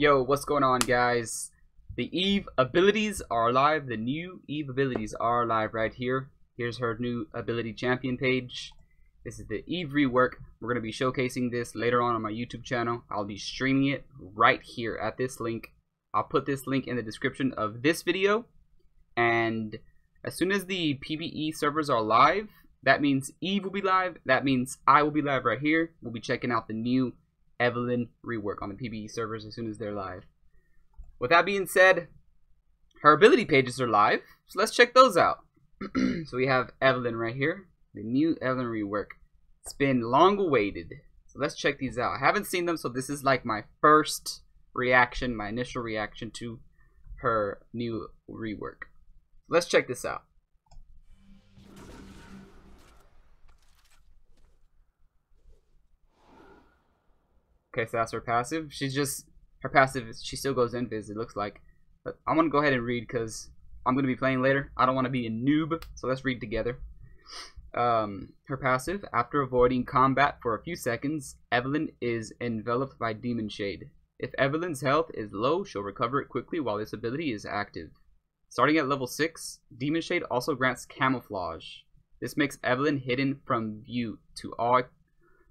Yo, what's going on, guys? The Eve abilities are live. The new Eve abilities are live right here. Here's her new ability champion page. This is the Eve rework. We're going to be showcasing this later on on my YouTube channel. I'll be streaming it right here at this link. I'll put this link in the description of this video. And as soon as the PBE servers are live, that means Eve will be live. That means I will be live right here. We'll be checking out the new Evelynn rework on the PBE servers as soon as they're live. With that being said, her ability pages are live, so let's check those out. so we have Evelynn right here, the new Evelynn rework. It's been long awaited, so let's check these out. I haven't seen them, so this is like my first reaction, my initial reaction to her new rework. Let's check this out. Okay, so that's her passive. She's just her passive. She still goes invis. It looks like. But I'm gonna go ahead and read because I'm gonna be playing later. I don't want to be a noob, so let's read together. Um, her passive. After avoiding combat for a few seconds, Evelynn is enveloped by Demon Shade. If Evelynn's health is low, she'll recover it quickly while this ability is active. Starting at level 6, Demon Shade also grants Camouflage. This makes Evelynn hidden from view to all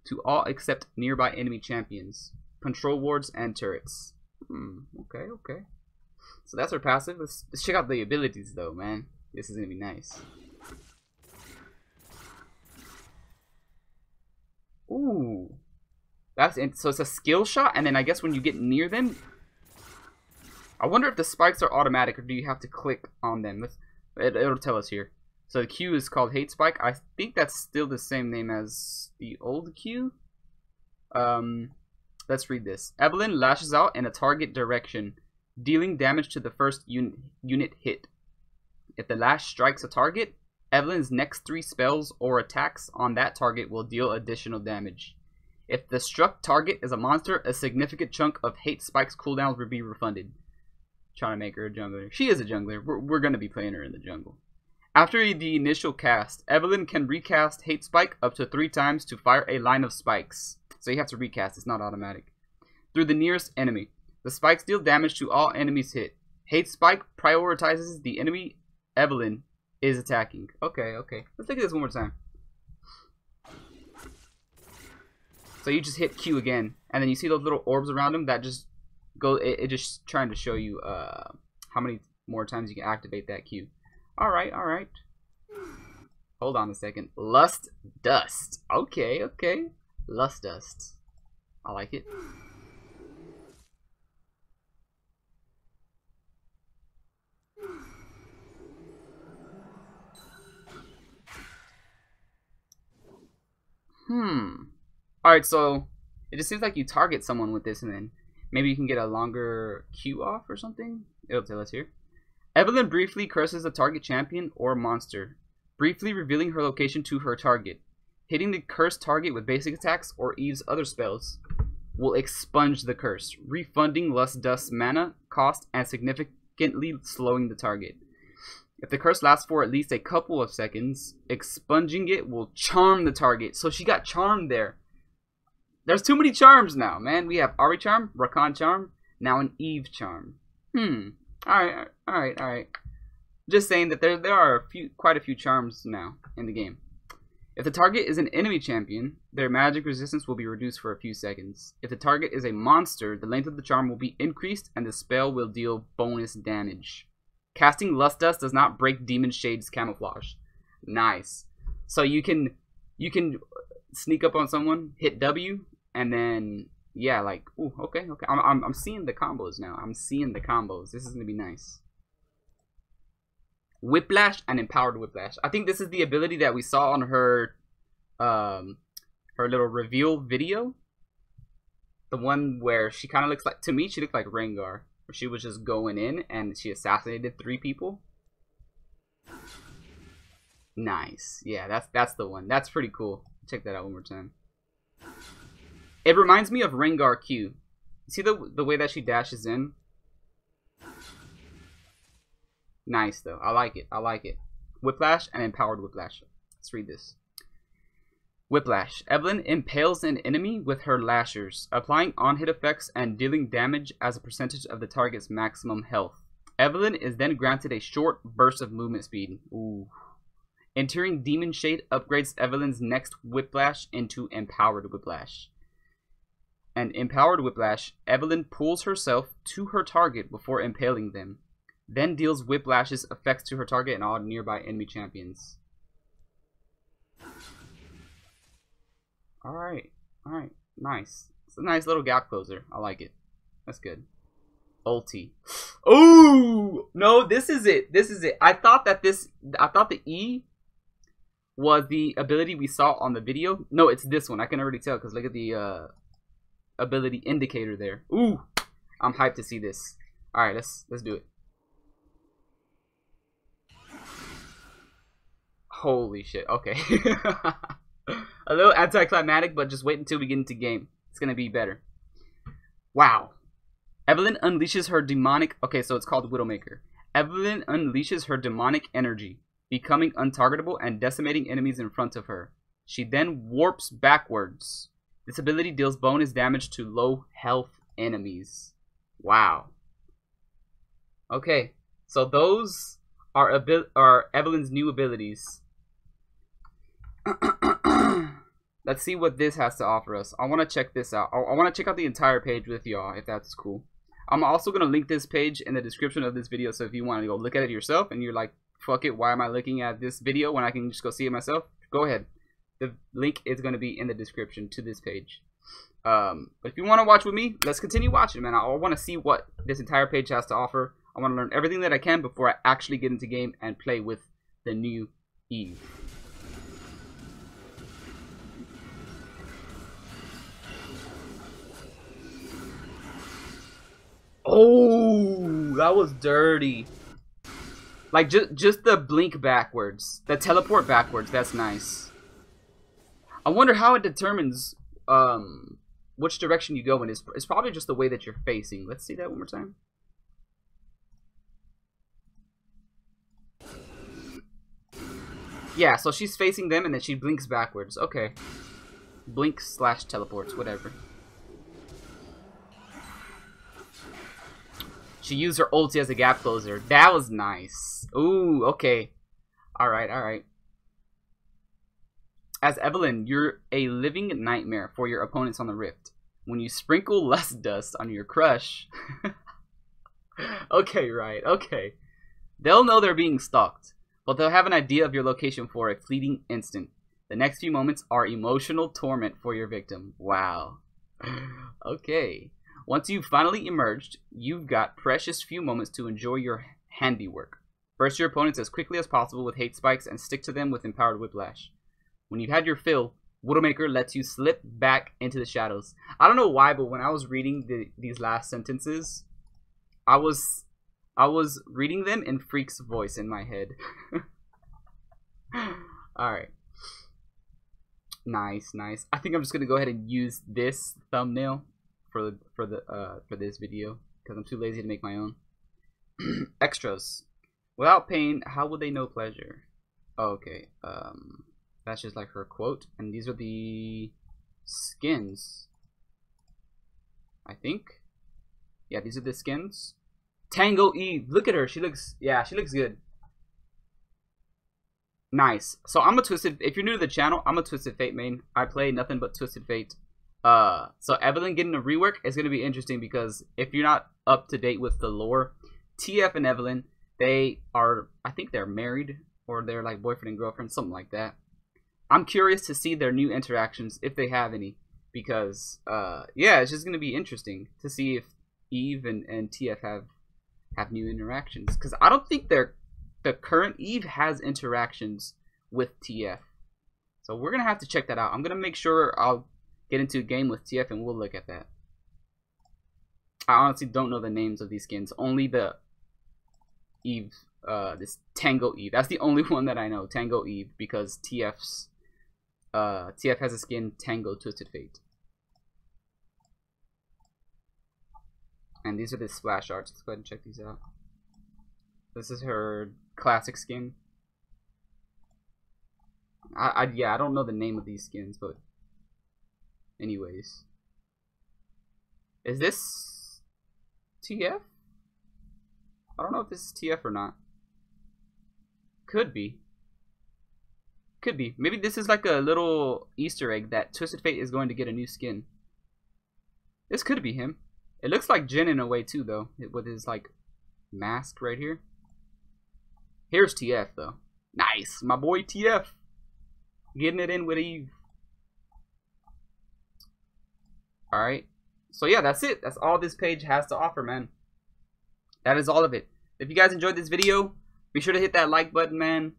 to all except nearby enemy champions, control wards, and turrets. Hmm, okay, okay. So that's her passive. Let's, let's check out the abilities though, man. This is gonna be nice. Ooh. That's in, so it's a skill shot, and then I guess when you get near them, I wonder if the spikes are automatic or do you have to click on them? Let's, it, it'll tell us here. So the Q is called Hate Spike. I think that's still the same name as the old Q. Um, let's read this. Evelynn lashes out in a target direction, dealing damage to the first un unit hit. If the lash strikes a target, Evelynn's next three spells or attacks on that target will deal additional damage. If the struck target is a monster, a significant chunk of Hate Spike's cooldowns will be refunded. Trying to make her a jungler. She is a jungler. We're, we're going to be playing her in the jungle. After the initial cast, Evelynn can recast Hate Spike up to three times to fire a line of spikes. So you have to recast, it's not automatic. Through the nearest enemy. The spikes deal damage to all enemies hit. Hate Spike prioritizes the enemy Evelynn is attacking. Okay, okay. Let's look at this one more time. So you just hit Q again, and then you see those little orbs around him that just go. It, it just trying to show you uh, how many more times you can activate that Q. Alright, alright. Hold on a second. Lust Dust. Okay, okay. Lust Dust. I like it. Hmm. Alright, so it just seems like you target someone with this and then maybe you can get a longer Q off or something. It'll tell us here. Evelynn briefly curses a target champion or monster, briefly revealing her location to her target. Hitting the cursed target with basic attacks or Eve's other spells will expunge the curse, refunding Lust Dust's mana cost and significantly slowing the target. If the curse lasts for at least a couple of seconds, expunging it will charm the target. So she got charmed there. There's too many charms now, man. We have Ahri Charm, Rakan Charm, now an Eve Charm. Hmm. Alright, alright, alright. Just saying that there there are a few quite a few charms now in the game. If the target is an enemy champion, their magic resistance will be reduced for a few seconds. If the target is a monster, the length of the charm will be increased and the spell will deal bonus damage. Casting Lust Dust does not break Demon Shade's camouflage. Nice. So you can you can sneak up on someone, hit W, and then yeah, like, ooh, okay, okay. I'm, I'm, I'm seeing the combos now. I'm seeing the combos. This is going to be nice. Whiplash and Empowered Whiplash. I think this is the ability that we saw on her, um, her little reveal video. The one where she kind of looks like, to me, she looked like Rengar. Where she was just going in and she assassinated three people. Nice. Yeah, that's that's the one. That's pretty cool. Check that out one more time. It reminds me of Rengar Q. See the the way that she dashes in? Nice though. I like it. I like it. Whiplash and empowered whiplash. Let's read this. Whiplash. Evelynn impales an enemy with her lashers, applying on-hit effects and dealing damage as a percentage of the target's maximum health. Evelynn is then granted a short burst of movement speed. Ooh. Entering Demon Shade upgrades Evelynn's next Whiplash into Empowered Whiplash. And Empowered Whiplash, Evelynn pulls herself to her target before impaling them, then deals Whiplash's effects to her target and all nearby enemy champions. Alright, alright, nice. It's a nice little gap closer. I like it. That's good. Ulti. Ooh! No, this is it. This is it. I thought that this, I thought the E was the ability we saw on the video. No, it's this one. I can already tell because look at the uh, ability indicator there. Ooh! I'm hyped to see this. Alright, let's, let's do it. Holy shit. Okay. a little anticlimactic, but just wait until we get into game. It's gonna be better. Wow. Evelynn unleashes her demonic. Okay, so it's called Widowmaker. Evelynn unleashes her demonic energy, becoming untargetable and decimating enemies in front of her. She then warps backwards. This ability deals bonus damage to low health enemies. Wow. Okay, so those are abil- are Evelynn's new abilities. Let's see what this has to offer us. I want to check this out. I, I want to check out the entire page with y'all, if that's cool. I'm also going to link this page in the description of this video, so if you want to go look at it yourself and you're like, fuck it, why am I looking at this video when I can just go see it myself? Go ahead. The link is going to be in the description to this page. Um, but if you want to watch with me, let's continue watching, man. I, want to see what this entire page has to offer. I want to learn everything that I can before I actually get into game and play with the new Eve. Oh, that was dirty. Like just just the blink backwards, the teleport backwards. That's nice. I wonder how it determines um which direction you go in. It's, it's probably just the way that you're facing. Let's see that one more time. Yeah, so she's facing them and then she blinks backwards. Okay. Blink slash teleports, whatever. She used her ulti as a gap closer. That was nice. Ooh, okay. Alright, alright. As Evelynn, you're a living nightmare for your opponents on the Rift. When you sprinkle lust dust on your crush... okay, right, okay. They'll know they're being stalked, but they'll have an idea of your location for a fleeting instant. The next few moments are emotional torment for your victim. Wow. okay. Once you've finally emerged, you've got precious few moments to enjoy your handiwork. Burst your opponents as quickly as possible with hate spikes and stick to them with empowered whiplash. When you've had your fill, Widowmaker lets you slip back into the shadows. I don't know why, but when I was reading the, these last sentences, I was I was reading them in Phreak's voice in my head. Alright. Nice, nice. I think I'm just gonna go ahead and use this thumbnail for the for the uh, for this video because I'm too lazy to make my own. Extras. Without pain, how would they know pleasure? Oh, okay. Um, that's just like her quote, and these are the skins. I think. Yeah, these are the skins. Tango Eve. Look at her. She looks. Yeah, she looks good. Nice. So I'm a Twisted. If you're new to the channel, I'm a Twisted Fate main. I play nothing but Twisted Fate. Uh, so Evelynn getting a rework is going to be interesting because if you're not up to date with the lore, TF and Evelynn, they are, I think they're married or they're like boyfriend and girlfriend, something like that. I'm curious to see their new interactions if they have any because, uh, yeah, it's just going to be interesting to see if Eve and, and TF have have new interactions because I don't think they're the current Eve has interactions with TF. So we're gonna have to check that out. I'm gonna make sure I'll get into a game with TF and we'll look at that. I honestly don't know the names of these skins. Only the Eve, uh, this Tango Eve. That's the only one that I know, Tango Eve, because TF's, uh, TF has a skin Tango Twisted Fate. And these are the splash arts. Let's go ahead and check these out. This is her classic skin. I, I yeah, I don't know the name of these skins, but anyways. Is this TF? I don't know if this is TF or not. Could be. Could be. Maybe this is like a little Easter egg that Twisted Fate is going to get a new skin. This could be him. It looks like Jhin in a way too, though, with his like mask right here. Here's TF though. Nice, my boy TF, getting it in with Eve. All right. So yeah, that's it. That's all this page has to offer, man. That is all of it. If you guys enjoyed this video, be sure to hit that like button, man.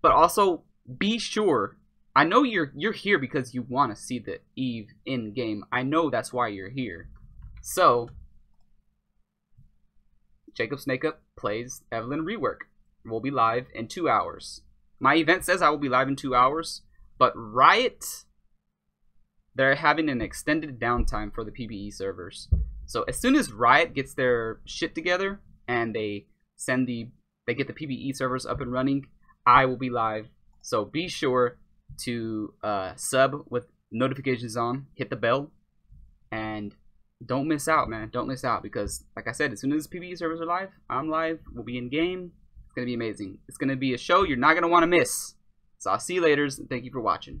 But also be sure. I know you're you're here because you want to see the Eve in game. I know that's why you're here. So Jacob Snakeup plays Evelynn rework. We'll be live in two hours. My event says I will be live in two hours, but Riot they're having an extended downtime for the PBE servers. So as soon as Riot gets their shit together and they send the they get the PBE servers up and running, I will be live. So be sure to uh, sub with notifications on, hit the bell, and don't miss out, man. Don't miss out because, like I said, as soon as PBE servers are live, I'm live. We'll be in game. It's gonna be amazing. It's gonna be a show you're not gonna want to miss. So I'll see you later. And Thank you for watching.